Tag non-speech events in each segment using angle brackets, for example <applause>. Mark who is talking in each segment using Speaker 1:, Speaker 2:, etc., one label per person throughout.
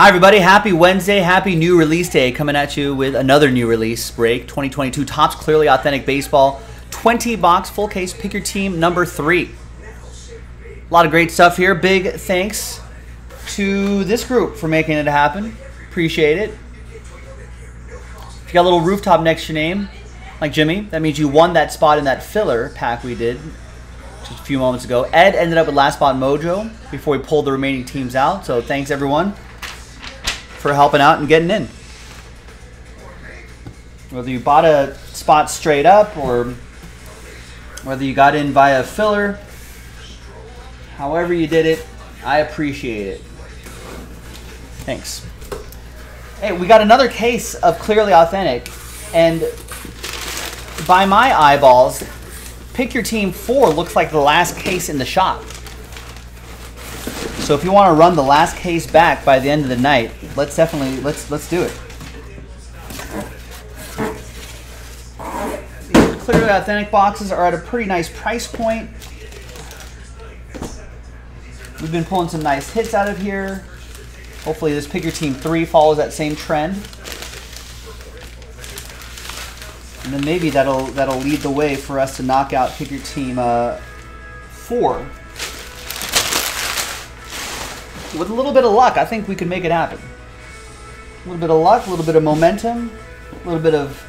Speaker 1: Hi, everybody. Happy Wednesday. Happy new release day. Coming at you with another new release break 2022 Topps Clearly Authentic Baseball 20 box full case. Pick your team number three. A lot of great stuff here. Big thanks to this group for making it happen. Appreciate it. If you got a little rooftop next to your name, like Jimmy, that means you won that spot in that filler pack we did just a few moments ago. Ed ended up with last spot mojo before we pulled the remaining teams out. So thanks everyone for helping out and getting in. Whether you bought a spot straight up or whether you got in via filler, however you did it, I appreciate it. Thanks. Hey, we got another case of Clearly Authentic, and by my eyeballs, Pick Your Team 4 looks like the last case in the shop. So if you want to run the last case back by the end of the night, let's definitely let's let's do it. Clearly authentic boxes are at a pretty nice price point. We've been pulling some nice hits out of here. Hopefully this Pick Your Team 3 follows that same trend. And then maybe that'll that'll lead the way for us to knock out Pick Your Team uh, 4 with a little bit of luck, I think we can make it happen. A little bit of luck, a little bit of momentum, a little bit of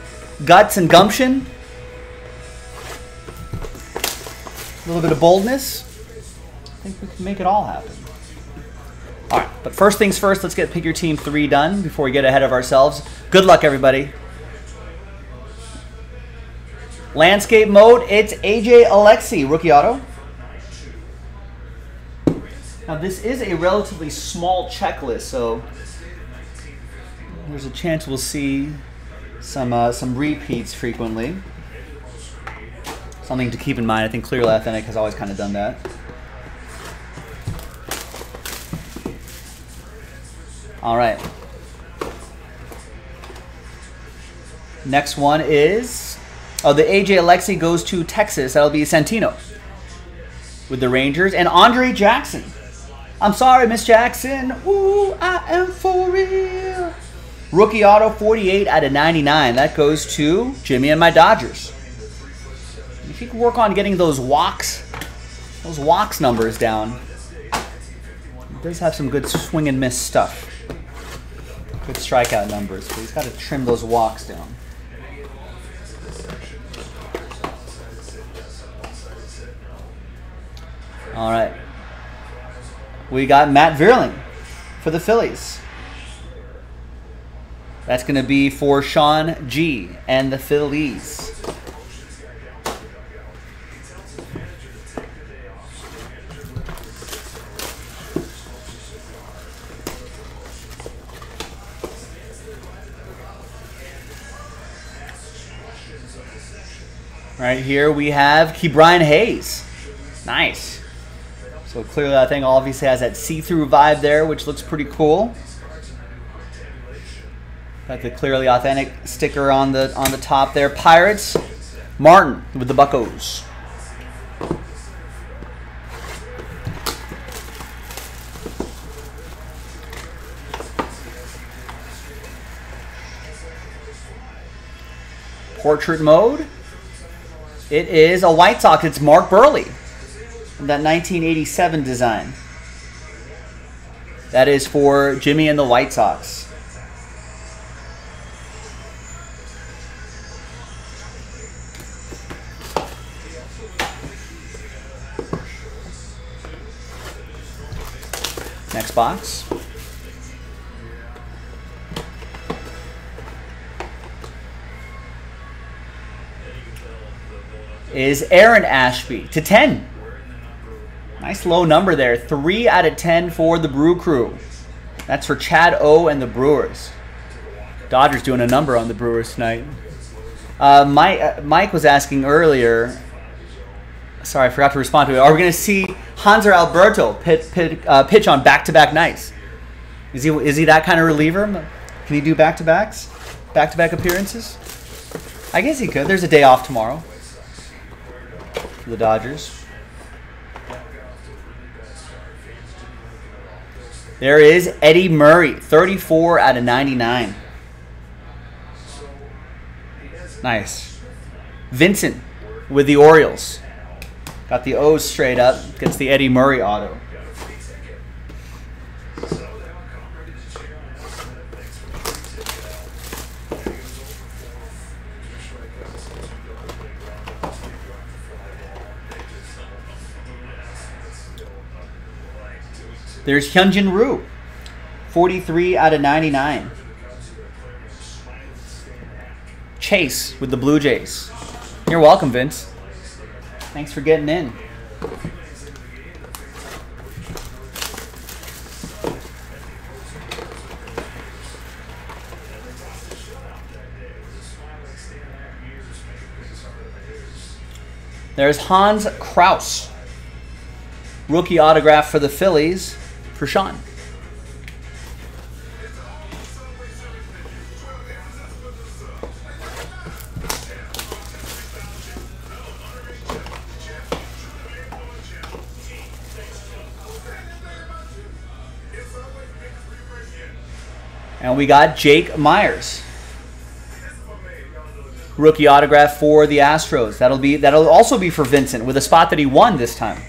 Speaker 1: guts and gumption, a little bit of boldness. I think we can make it all happen. All right, but first things first, let's get Pick Your Team 3 done before we get ahead of ourselves. Good luck, everybody. Landscape mode, it's AJ Alexy, rookie auto. Now this is a relatively small checklist, so there's a chance we'll see some uh, some repeats frequently. Something to keep in mind. I think Clearly Authentic has always kind of done that. All right. Next one is, oh, the AJ Alexy goes to Texas. That'll be Santino with the Rangers. And Andre Jackson I'm sorry, Miss Jackson. Ooh, I am for real. Rookie auto 48 out of 99. That goes to Jimmy and my Dodgers. If you can work on getting those walks, those walks numbers down, does have some good swing and miss stuff. Good strikeout numbers, but he's got to trim those walks down. All right we got Matt Vierling for the Phillies. That's going to be for Sean G and the Phillies. Right here we have Ke'Bryan Hayes. Nice. So clearly that thing obviously has that see-through vibe there, which looks pretty cool. Got the clearly authentic sticker on the on the top there. Pirates, Martin with the Buckos. Portrait mode. It is a White Sox. It's Mark Buehrle that 1987 design. That is for Jimmy and the White Sox. Next box. Is Aaron Ashby to 10. Nice low number there. Three out of ten for the Brew Crew. That's for Chad O and the Brewers. Dodgers doing a number on the Brewers tonight. Uh, Mike, uh, Mike was asking earlier. Sorry, I forgot to respond to it. Are we going to see Hanser Alberto pitch, pitch, uh, pitch on back-to-back nights? Is he is he that kind of reliever? Can he do back-to-backs, back-to-back appearances? I guess he could. There's a day off tomorrow for the Dodgers. There is Eddie Murray, 34 out of 99. Nice. Vincent with the Orioles. Got the O's straight up. Gets the Eddie Murray auto. There's Hyunjin Ryu, 43 out of 99. Chase with the Blue Jays. You're welcome, Vince. Thanks for getting in. There's Hans Crouse. Rookie autograph for the Phillies for Sean. And we got Jake Meyers. Rookie autograph for the Astros. That'll be that'll also be for Vincent with a spot that he won this time.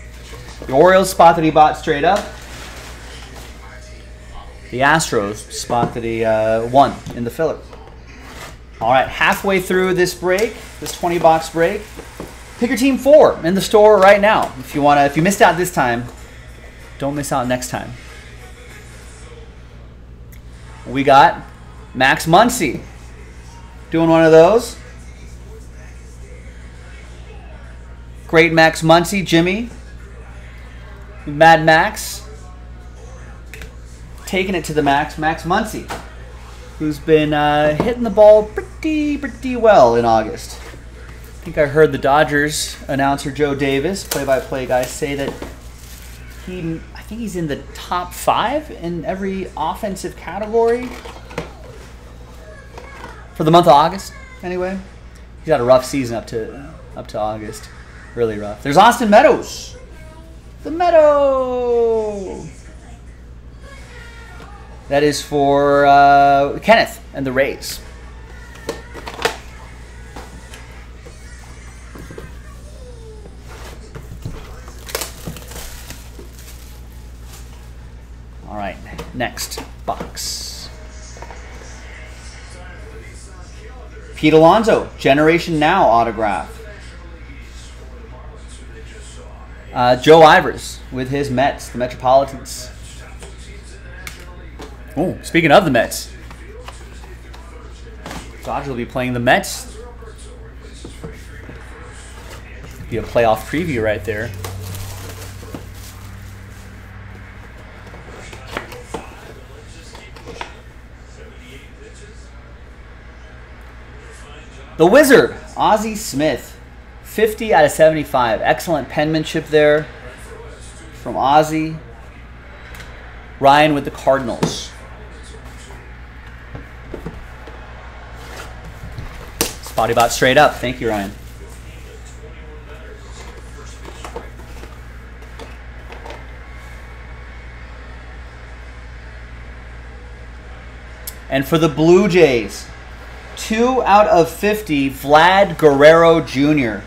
Speaker 1: The Orioles spot that he bought straight up. The Astros spot that he uh, won in the filler. All right, halfway through this break, this 20 box break, pick your team four in the store right now. If you wanna, if you missed out this time, don't miss out next time. We got Max Muncy doing one of those. Great Max Muncy, Jimmy. Mad Max taking it to the max, Max Muncy, who's been uh, hitting the ball pretty, pretty well in August. I think I heard the Dodgers announcer Joe Davis, play-by-play guy, say that he, I think he's in the top five in every offensive category for the month of August. Anyway, he's had a rough season up to up to August, really rough. There's Austin Meadows, the Meadow. That is for uh, Kenneth and the Rays. All right, next box. Pete Alonso, Generation Now autograph. Uh, Joe Ivers with his Mets, the Metropolitans. Oh, speaking of the Mets, Dodgers will be playing the Mets. Be a playoff preview right there. The Wizard, Ozzie Smith, 50 out of 75. Excellent penmanship there from Ozzie. Ryan with the Cardinals. Spotty bot straight up. Thank you, Ryan. And for the Blue Jays, two out of 50, Vlad Guerrero Jr.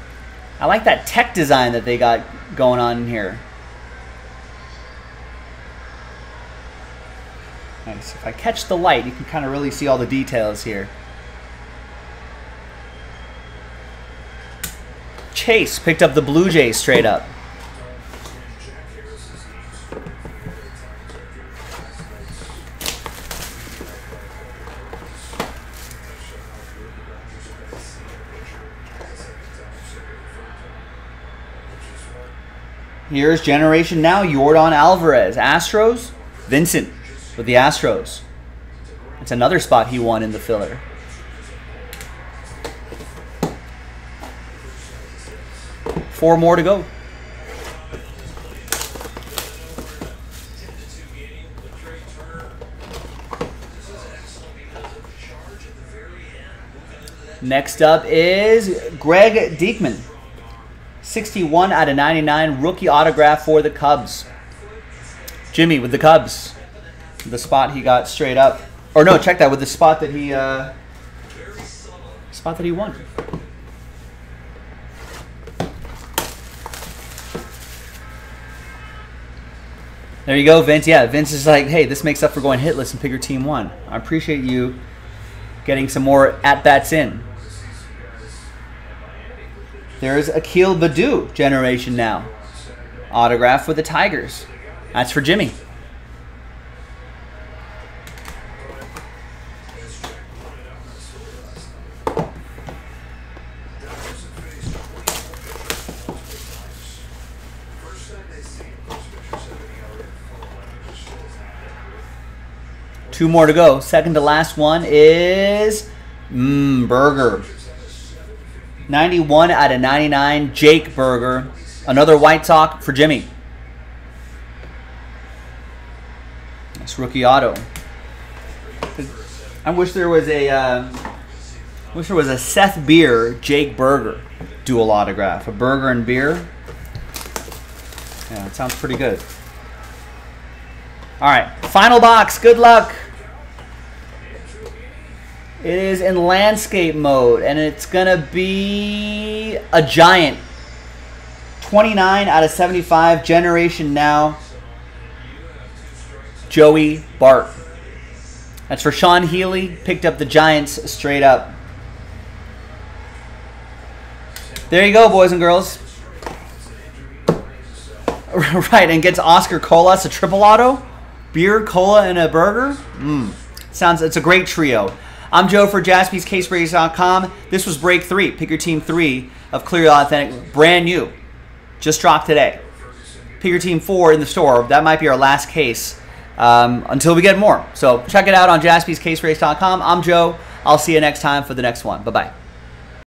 Speaker 1: I like that tech design that they got going on here. Nice. If I catch the light, you can kind of really see all the details here. Chase picked up the Blue Jays straight up. Here's Generation Now, Yordan Alvarez. Astros, Vincent with the Astros. It's another spot he won in the filler. Four more to go. Next up is Greg Deichmann. 61 out of 99 rookie autograph for the Cubs. Jimmy with the Cubs. The spot he got straight up. Or no, check that with the spot that he uh, spot that he won. There you go, Vince. Yeah, Vince is like, hey, this makes up for going hitless and pick your team one. I appreciate you getting some more at bats in. There's Akil Baddoo generation now. Autograph with the Tigers. That's for Jimmy. Two more to go. Second to last one is Mmm, Burger. 91 out of 99, Jake Burger. Another White Sox for Jimmy. That's rookie auto. I wish there was a, uh, wish there was a Seth Beer, Jake Burger dual autograph. A burger and beer. Yeah, it sounds pretty good. All right, final box. Good luck. It is in landscape mode, and it's going to be a giant. 29 out of 75, generation now. Joey Bart. That's for Sean Healy. Picked up the Giants straight up. There you go, boys and girls. <laughs> right, and gets Oscar Colas a triple auto. Beer, cola, and a burger. Mmm. Sounds, it's a great trio. I'm Joe for jaspyscasebreaks.com. This was break three. Pick your team three of Clearly Authentic, brand new. Just dropped today. Pick your team four in the store. That might be our last case um, until we get more. So check it out on jaspyscasebreaks.com. I'm Joe. I'll see you next time for the next one. Bye bye.